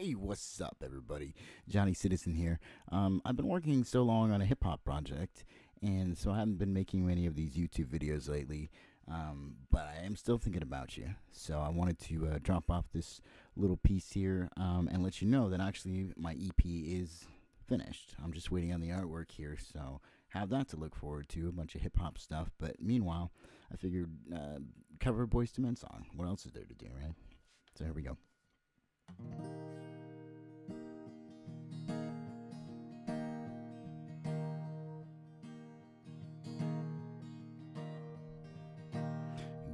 Hey, what's up, everybody? Jonny Citizen here. Um, I've been working so long on a hip hop project, and so I haven't been making many of these YouTube videos lately. Um, but I am still thinking about you, so I wanted to uh, drop off this little piece here um, and let you know that actually my EP is finished. I'm just waiting on the artwork here, so have that to look forward to. A bunch of hip hop stuff, but meanwhile, I figured uh, cover Boyz II Men song. What else is there to do, right? So here we go.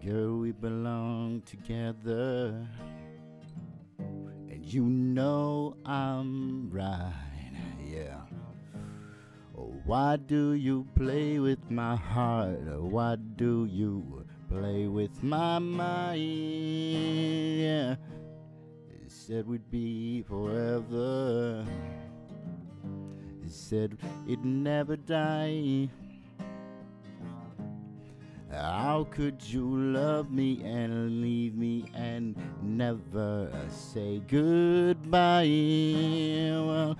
Girl, we belong together. And you know I'm right, yeah. Oh, why do you play with my heart? Oh, why do you play with my mind? Yeah. It said we'd be forever. It said it'd never die. How could you love me and leave me and never say goodbye? Well,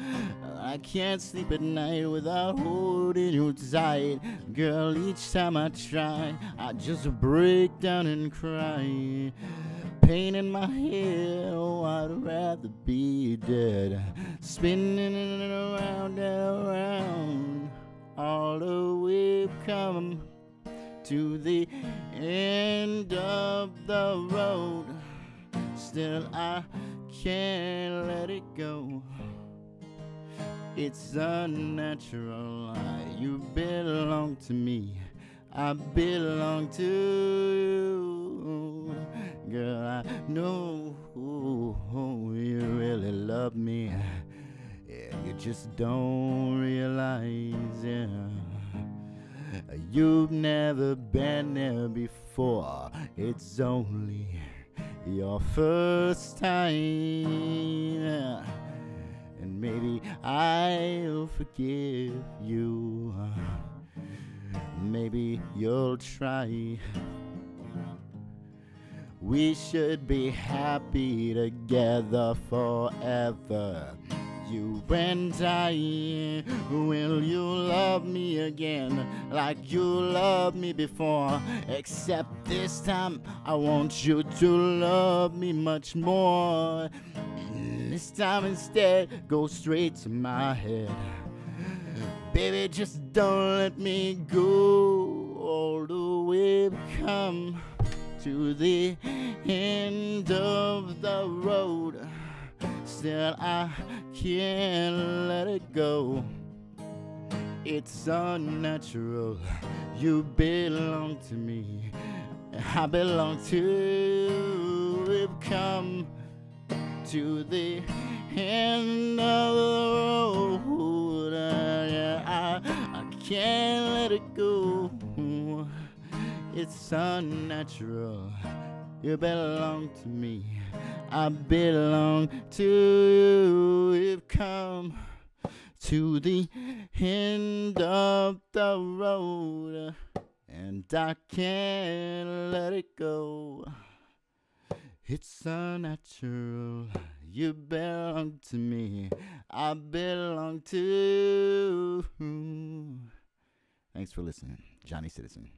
I can't sleep at night without holding you tight. Girl, each time I try, I just break down and cry. Pain in my head, oh, I'd rather be dead. Spinning around and around, although we've come to the end of the road. Still, I can't let it go. It's unnatural. You belong to me. I belong to you. Girl, I know you really love me. Yeah, you just don't You've never been there before. It's only your first time. And maybe I'll forgive you. Maybe you'll try. We should be happy together forever you and I. Will you love me again like you loved me before? Except this time, I want you to love me much more. This time instead, go straight to my head. Baby, just don't let me go. Although we've come to the end of the road still I can't let it go. It's unnatural. You belong to me. I belong to you. We've come to the end of the road. Uh, yeah, I, I can't let it go. It's unnatural. You belong to me. I belong to you. We've come to the end of the road, and I can't let it go. It's unnatural. You belong to me. I belong to you. Thanks for listening. Jonny Citizen.